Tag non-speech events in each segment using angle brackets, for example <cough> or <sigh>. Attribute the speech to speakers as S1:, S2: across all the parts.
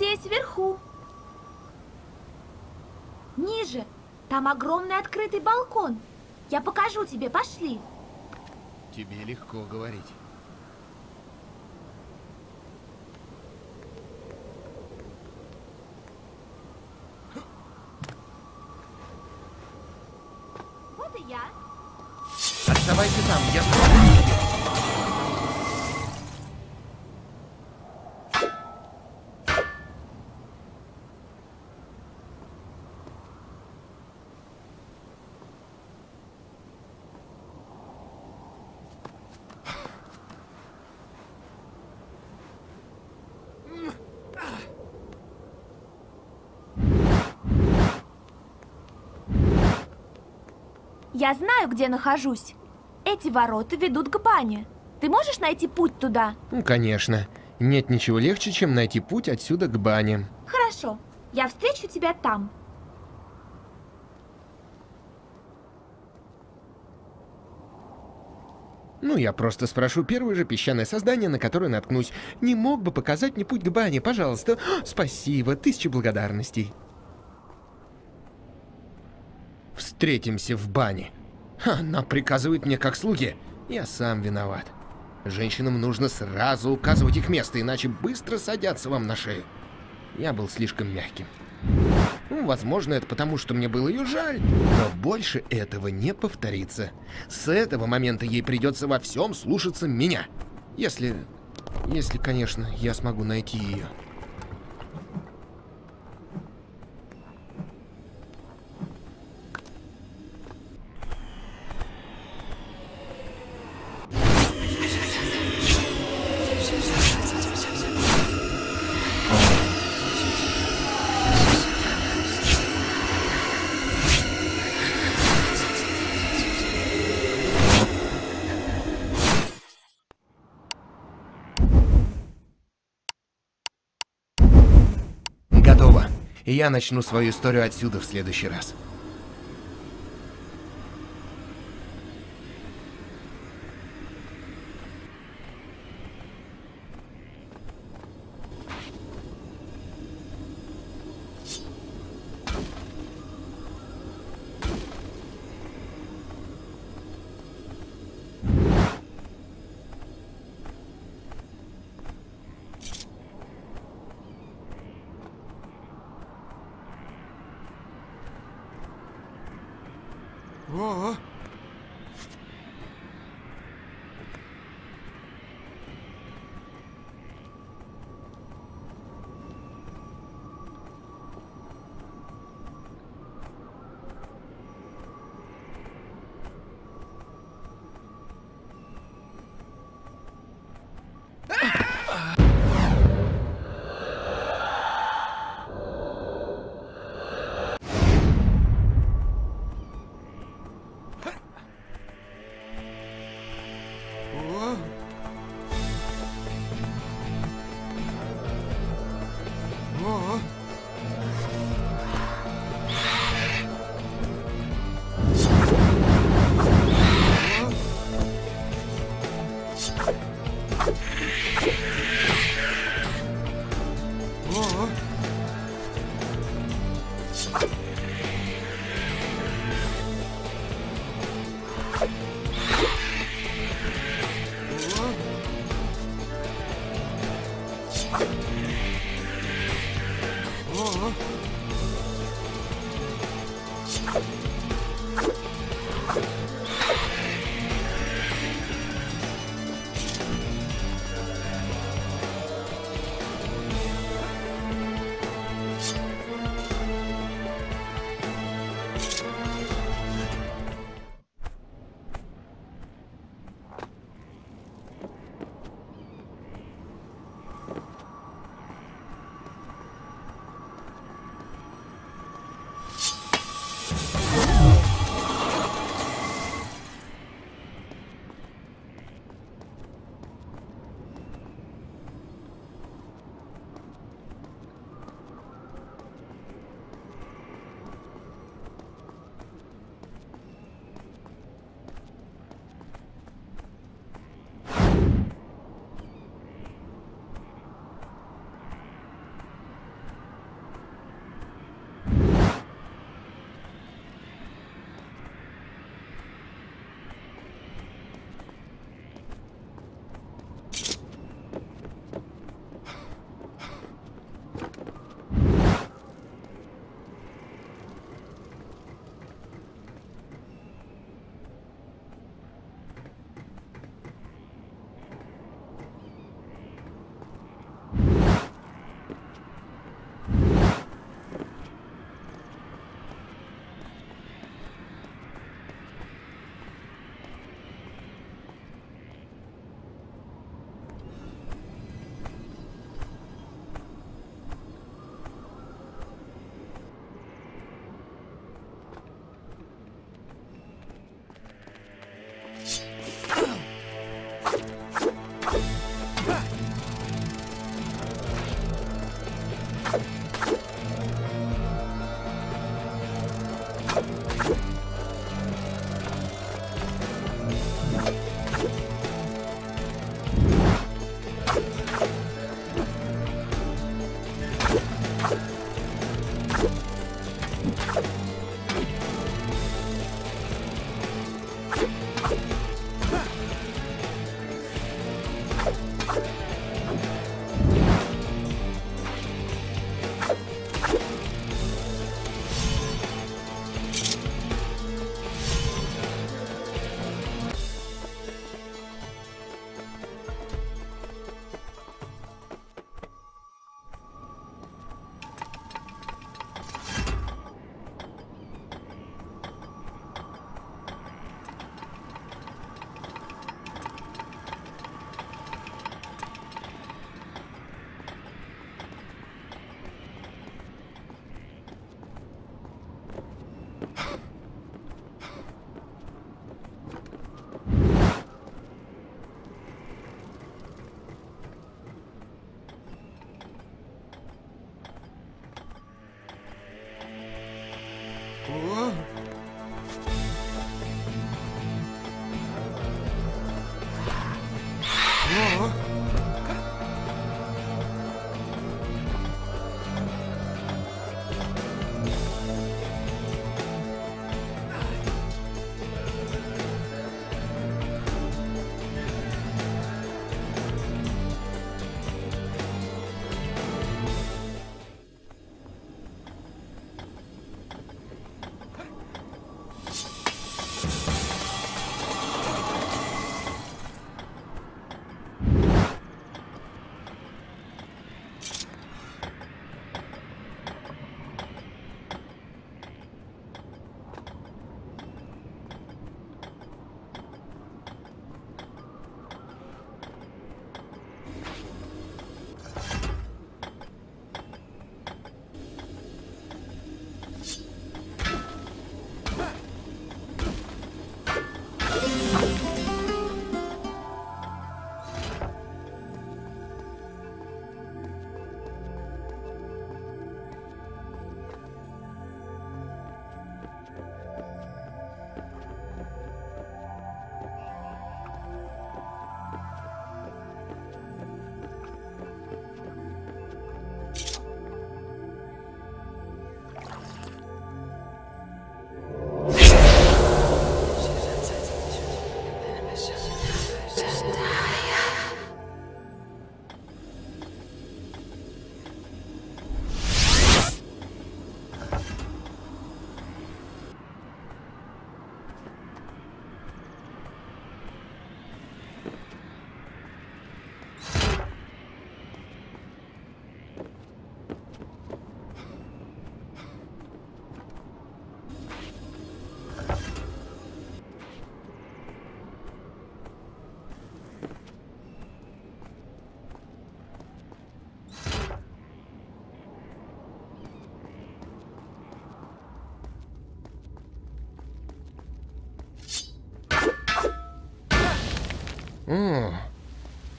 S1: наверху. Ниже. Там огромный открытый балкон. Я покажу тебе, пошли.
S2: Тебе легко говорить.
S1: Я знаю, где нахожусь. Эти ворота ведут к бане. Ты можешь найти путь туда?
S2: Ну, конечно. Нет ничего легче, чем найти путь отсюда к бане.
S1: Хорошо. Я встречу тебя там.
S2: Ну, я просто спрошу первое же песчаное создание, на которое наткнусь. Не мог бы показать мне путь к бане, пожалуйста? <gasps> Спасибо, тысячи благодарностей. Встретимся в бане. Она приказывает мне как слуге. Я сам виноват. Женщинам нужно сразу указывать их место, иначе быстро садятся вам на шею. Я был слишком мягким. Ну, возможно, это потому, что мне было ее жаль, но больше этого не повторится. С этого момента ей придется во всем слушаться меня. Если... Если, конечно, я смогу найти ее. И я начну свою историю отсюда в следующий раз. О.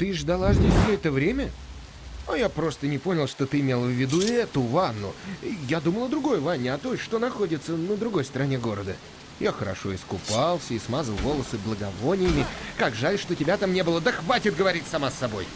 S2: ты ждала здесь все это время? А я просто не понял, что ты имела в виду эту ванну. Я думал о другой ванне, о той, что находится на другой стороне города. Я хорошо искупался и смазал волосы благовониями. Как жаль, что тебя там не было. Да хватит говорить сама с собой.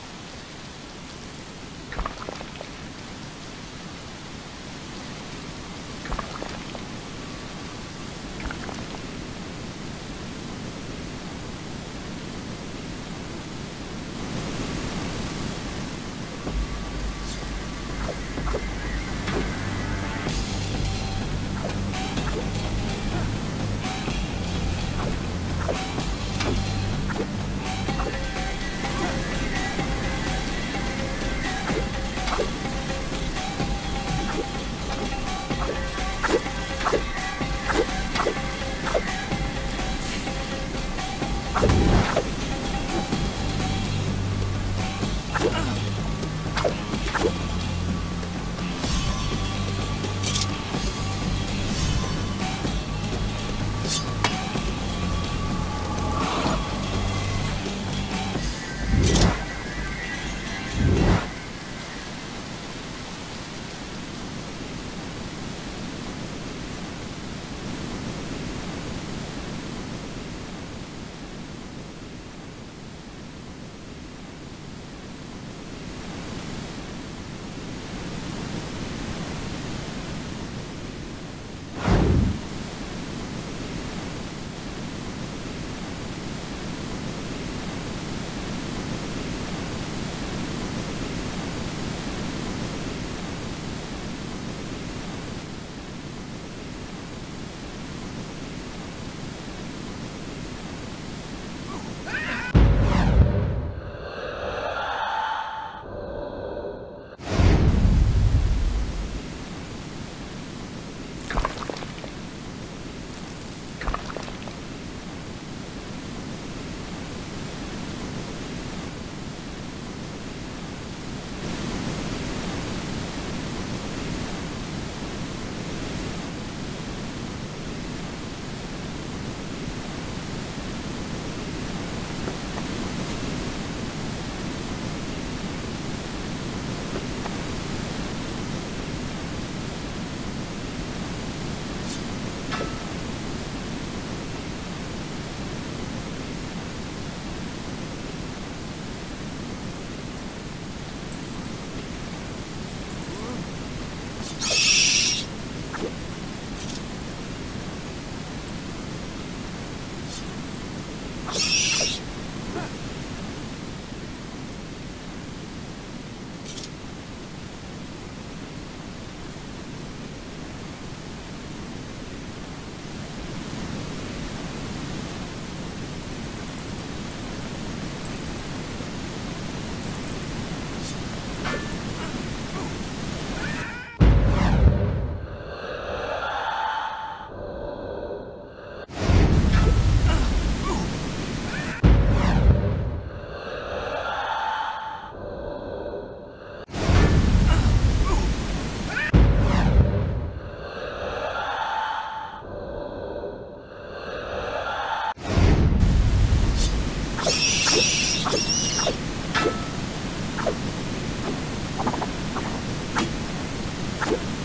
S2: you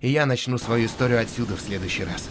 S2: и я начну свою историю отсюда в следующий раз.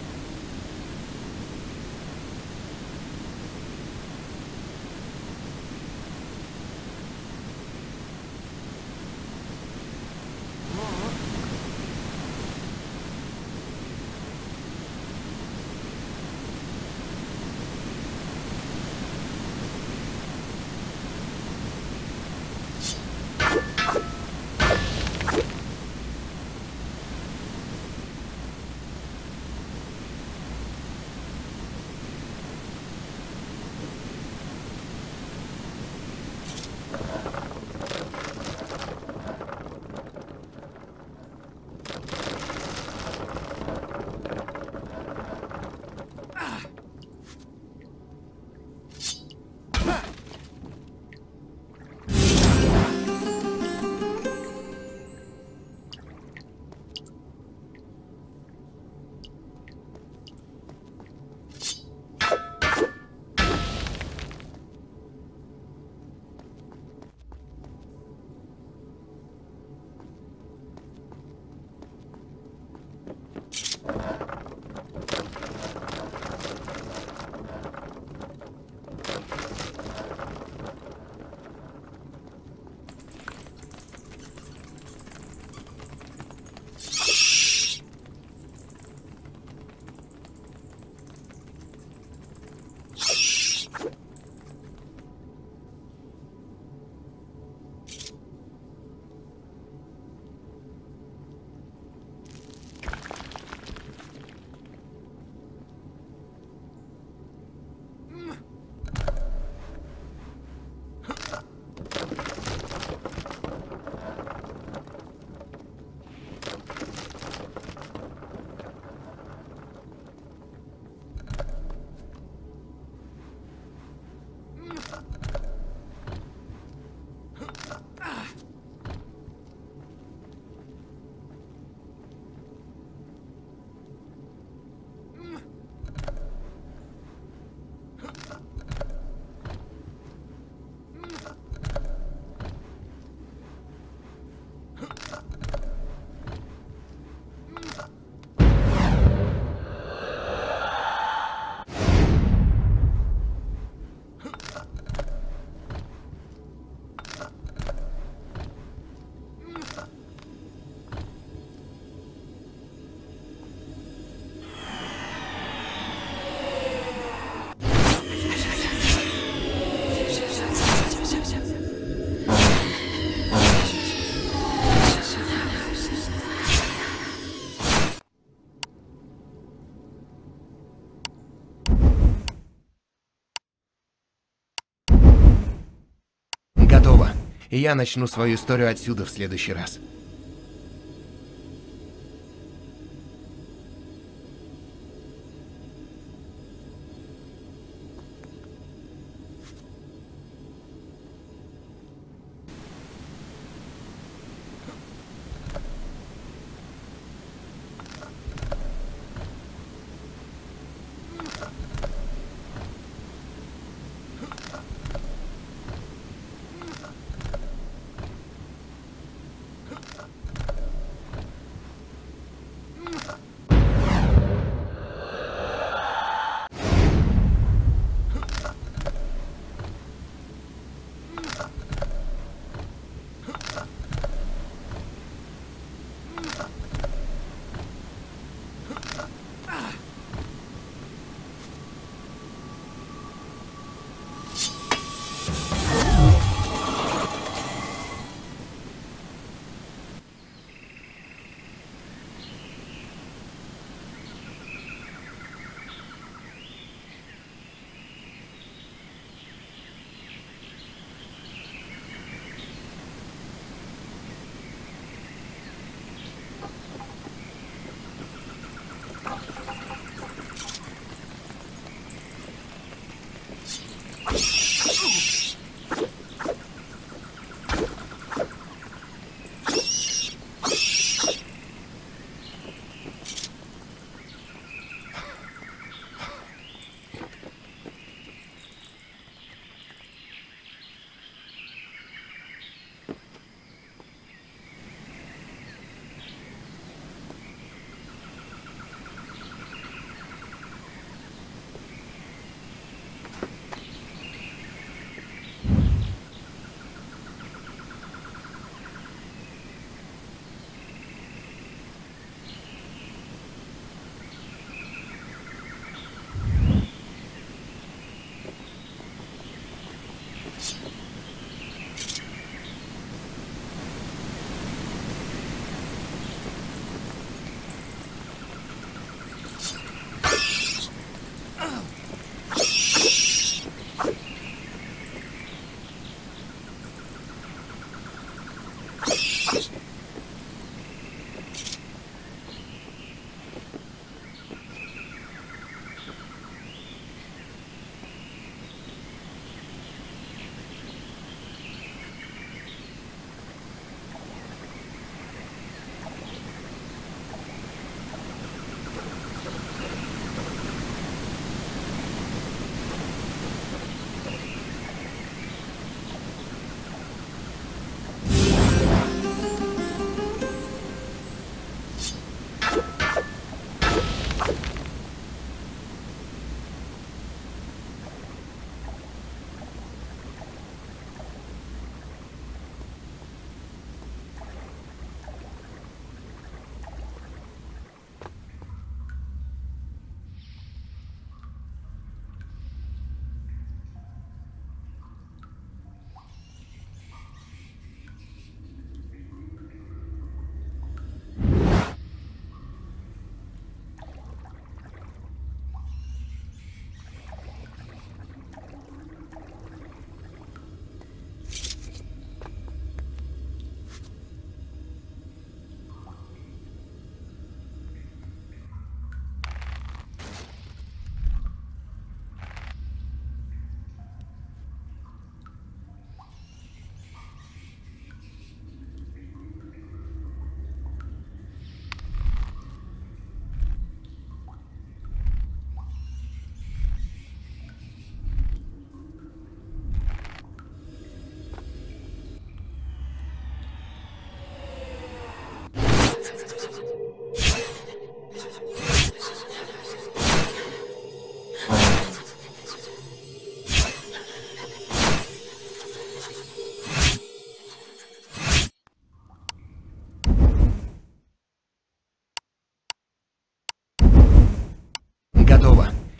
S2: И я начну свою историю отсюда в следующий раз.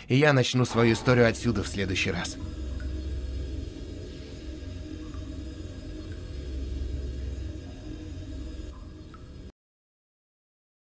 S2: И я начну свою историю отсюда в следующий раз.